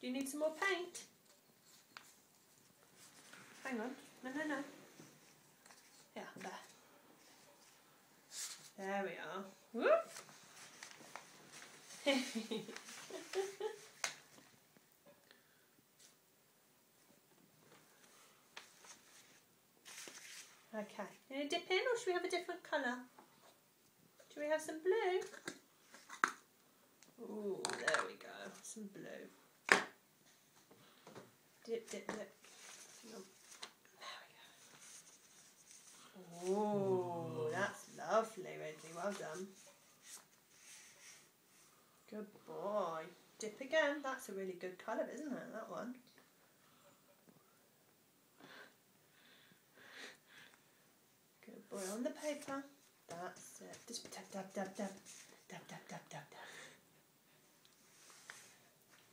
Do you need some more paint? Hang on. No, no, no. Yeah, there. There we are. Whoop. okay. Gonna dip in or should we have a different colour? Should we have some blue? Ooh, there we go. Some blue. Dip, dip, dip. There we go. Ooh, that's lovely, Ridley. Well done. Good boy. Dip again. That's a really good colour, isn't it? That one. Good boy. On the paper. That's it. Just dab, dab. Dab, dab, dab, dab, dab.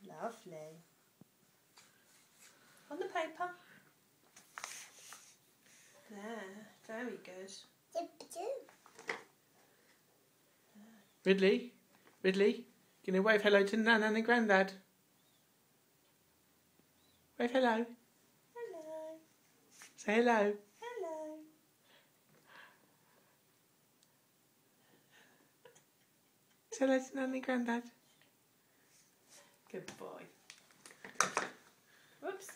Lovely. On the paper. There. Very good. Ridley, Ridley, can you wave hello to Nan and Grandad? Wave hello. Hello. Say hello. Hello. Say hello to Nan and Grandad. Good boy.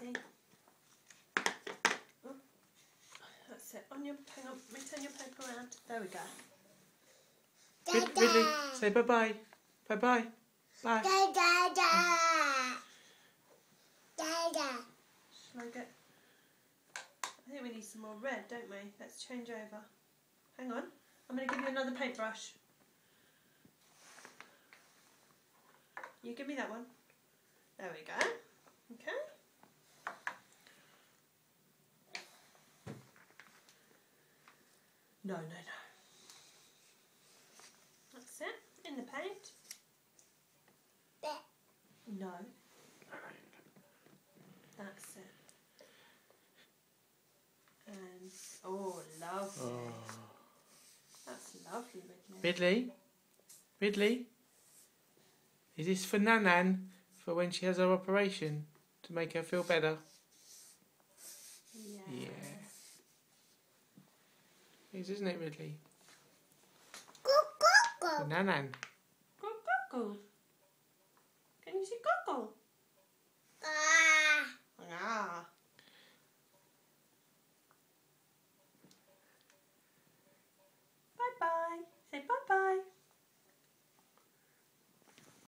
Whoopsie. Oh, that's it. On your hang on, let me turn your paper around. There we go. Rid- Ridley, say bye bye. Bye bye. Bye. Shall I get I think we need some more red, don't we? Let's change over. Hang on. I'm gonna give you another paintbrush. You give me that one. There we go. Okay. No, no, no. That's it. In the paint. No. That's it. And oh, lovely. Oh. That's lovely, Ridley. Ridley, Ridley, is this for Nanan for when she has her operation to make her feel better? Yeah. Yeah. Is, isn't it, Ridley? Nanan. Go, go, go.